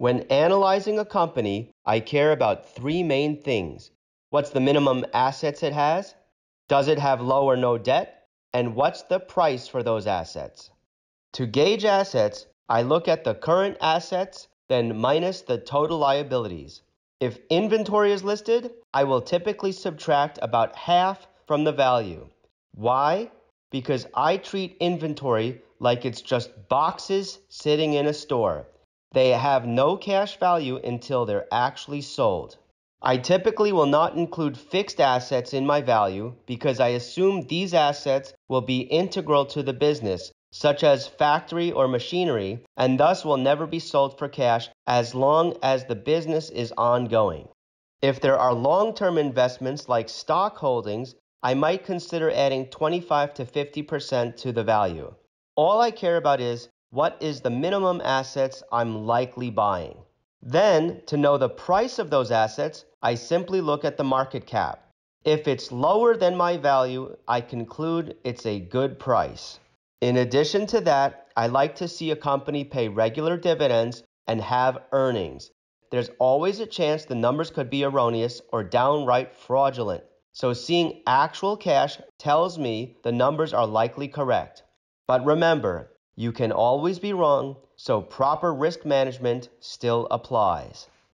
When analyzing a company, I care about three main things. What's the minimum assets it has? Does it have low or no debt? And what's the price for those assets? To gauge assets, I look at the current assets, then minus the total liabilities. If inventory is listed, I will typically subtract about half from the value. Why? Because I treat inventory like it's just boxes sitting in a store. They have no cash value until they're actually sold. I typically will not include fixed assets in my value because I assume these assets will be integral to the business, such as factory or machinery, and thus will never be sold for cash as long as the business is ongoing. If there are long term investments like stock holdings, I might consider adding 25 to 50% to the value. All I care about is what is the minimum assets I'm likely buying. Then, to know the price of those assets, I simply look at the market cap. If it's lower than my value, I conclude it's a good price. In addition to that, I like to see a company pay regular dividends and have earnings. There's always a chance the numbers could be erroneous or downright fraudulent. So seeing actual cash tells me the numbers are likely correct. But remember, you can always be wrong, so proper risk management still applies.